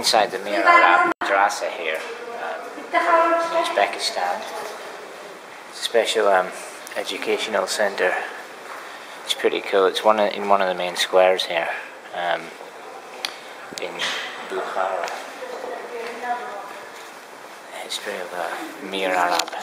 inside the Mir Arab Madrasa here um, in Uzbekistan. It's a special um, educational centre. It's pretty cool. It's one of, in one of the main squares here um, in Bukhara. History of uh, Mir Arab.